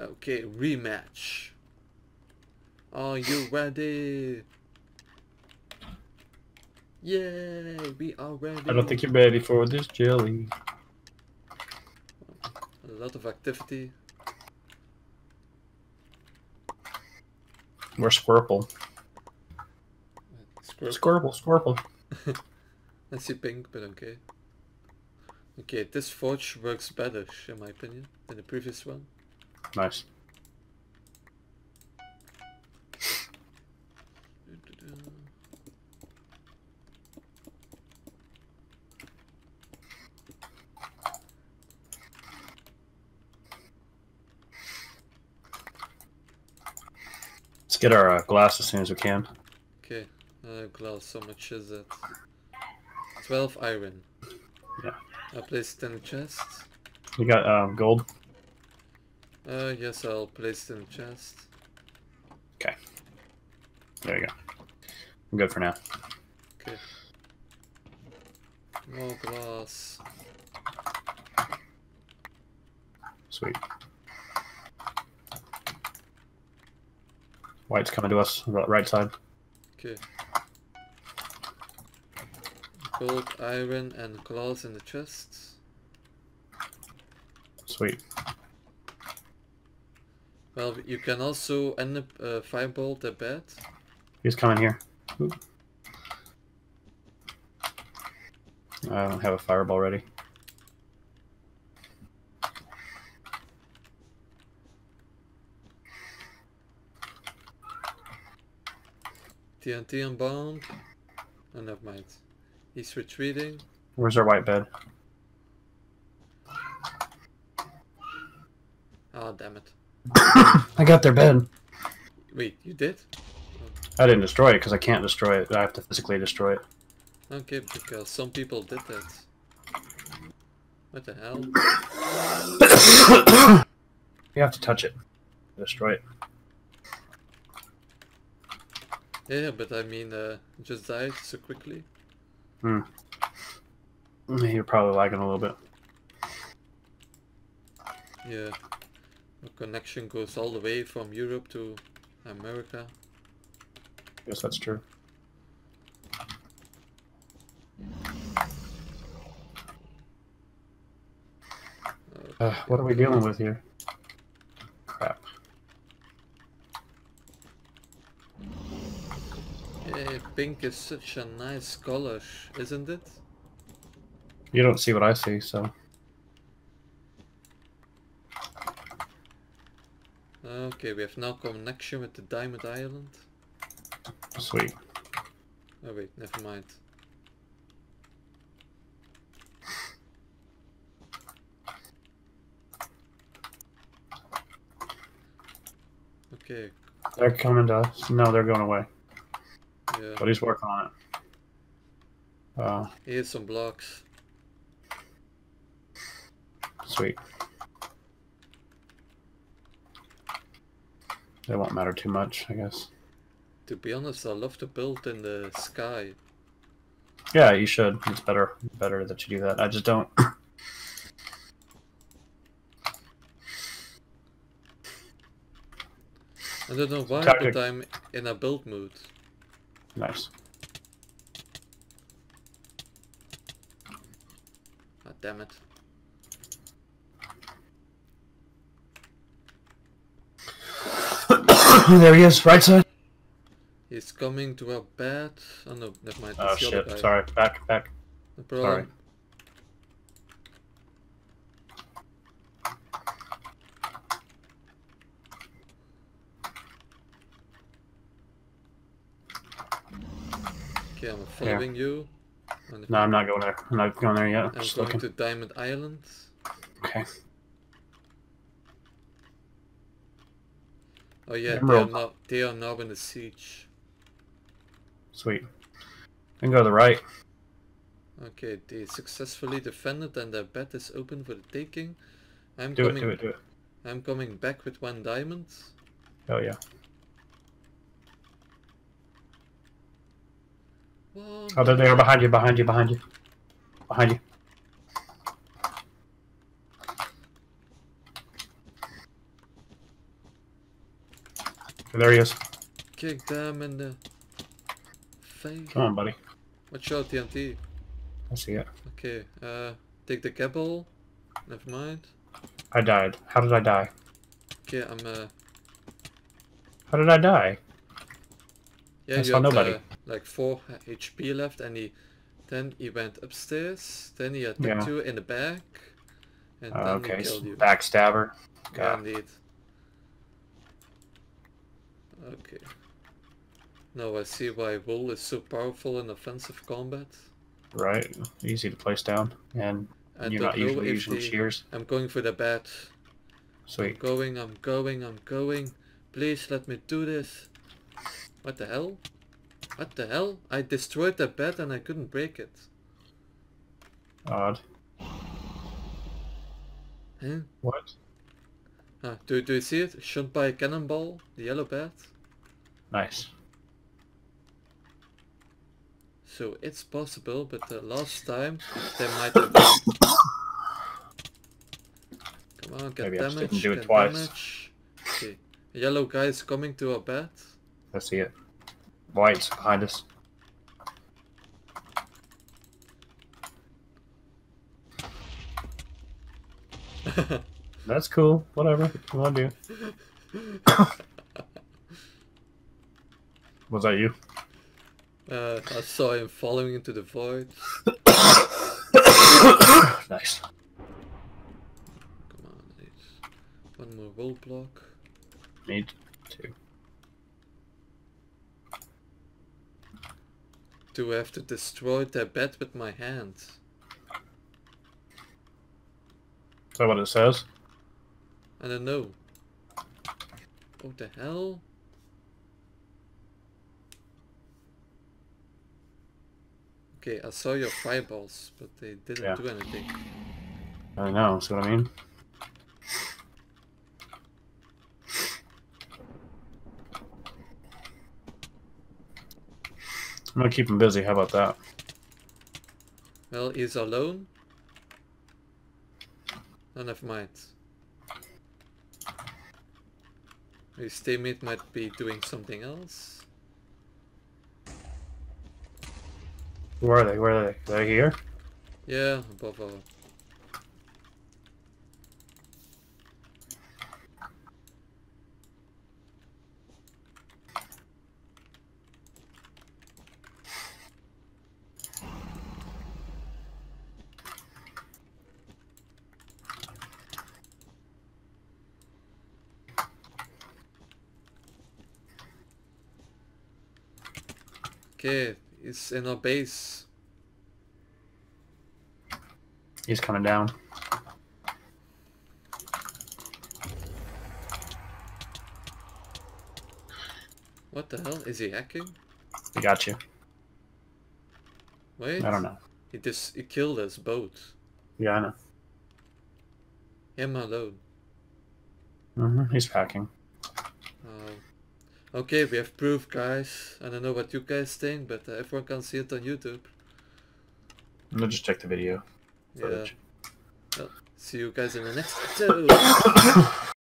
Okay, rematch. Are you ready? Yay, we are ready. I don't think you're ready for this jelly. A lot of activity. We're Squirple. Squirrel. Squirple, Squirple. I see pink, but okay. Okay, this forge works better, in my opinion, than the previous one. Nice. Let's get our uh, glass as soon as we can. Okay, uh, glass, how much is it? 12 iron. Yeah. I place it in the chest. You got um, gold? Uh, yes, I'll place it in the chest. Okay. There you go. I'm good for now. Okay. More glass. Sweet. White's coming to us on the right side. Okay. Gold, iron, and glass in the chests. Sweet. Well, you can also end up uh, fireball the bed. He's coming here. Oop. I don't have a fireball ready. TNT and bomb. Oh, never mind. He's retreating. Where's our white bed? Ah, damn it. I got their bed. Wait, you did? I didn't destroy it because I can't destroy it. I have to physically destroy it. Okay, because some people did that. What the hell? You have to touch it. Destroy it. Yeah, but I mean, uh, just died so quickly. Hmm. You're probably lagging a little bit. Yeah. The connection goes all the way from Europe to America. Yes, that's true. Uh, what are we dealing with here? Crap. Hey, pink is such a nice color, isn't it? You don't see what I see, so. Okay, we have now connection with the Diamond Island. Sweet. Oh wait, never mind. Okay, They're coming to us. No, they're going away. yeah. But he's working on it. Uh, he Here's some blocks. sweet. They won't matter too much, I guess. To be honest, I love to build in the sky. Yeah, you should. It's better better that you do that. I just don't. I don't know why, Tactic. but I'm in a build mood. nice. Ah, damn it. There he is, right side. He's coming to our bed. Oh no, never mind. Oh It's shit! Sorry, back, back. No problem. Sorry. Okay, I'm following you. No, I'm not going there. I'm not going there yet. I'm I'm just going looking. to Diamond Island. Okay. Oh yeah, they are not, they are now in the siege. Sweet. Then go to the right. Okay, they successfully defended and their bed is open for the taking. I'm Do it, coming do it, do it. I'm coming back with one diamond. Oh yeah. One Oh, they're there behind you, behind you, behind you. Behind you. There he is. Kick them in the face. Come on, buddy. Watch out, TNT. I see it. Okay, uh, take the gapple. Never mind. I died. How did I die? Okay, I'm uh, How did I die? yeah, I you saw had, nobody. uh, like four HP left, and he then he went upstairs. Then he had the Yeah. two in the back, and Uh, then okay, he killed you. backstabber. Yeah, God. indeed. Okay. Now I see why Wool is so powerful in offensive combat. Right. Easy to place down. And I you're not usually using the- shears. I'm going for the bat. Sweet. I'm going, I'm going, I'm going. Please let me do this. What the hell? What the hell? I destroyed the bat and I couldn't break it. Odd. Huh? What? Ah, do, do you see it? Shot by a cannonball? The yellow bat? Nice. So it's possible, but the last time there might have been... Come on, get Maybe I just damage, didn't do it twice. damage. Okay. A yellow guy is coming to our bat. I see it. White's behind us. That's cool. Whatever. What you want to do? Was that you? Uh, I saw him falling into the void. nice. Come on, it's one more wall block. Need to. Do I have to destroy their bed with my hands? Is that what it says? I don't know. What the hell? Okay, I saw your fireballs, but they didn't Yeah. do anything. I know. See what I mean? I'm gonna keep him busy. How about that? Well, he's alone. Oh, never mind. His teammate might be doing something else. Where are they? Where are they? They're they here? Yeah, above all. Okay, he's in our base. He's coming down. What the hell? Is he hacking? He got you. Wait. I don't know. He just he killed us both. Yeah, I know. Him alone. hmm He's packing. Okay, we have proof, guys. I don't know what you guys think, but uh, everyone can see it on YouTube. I'll just check the video. Yeah. footage. See you guys in the next episode.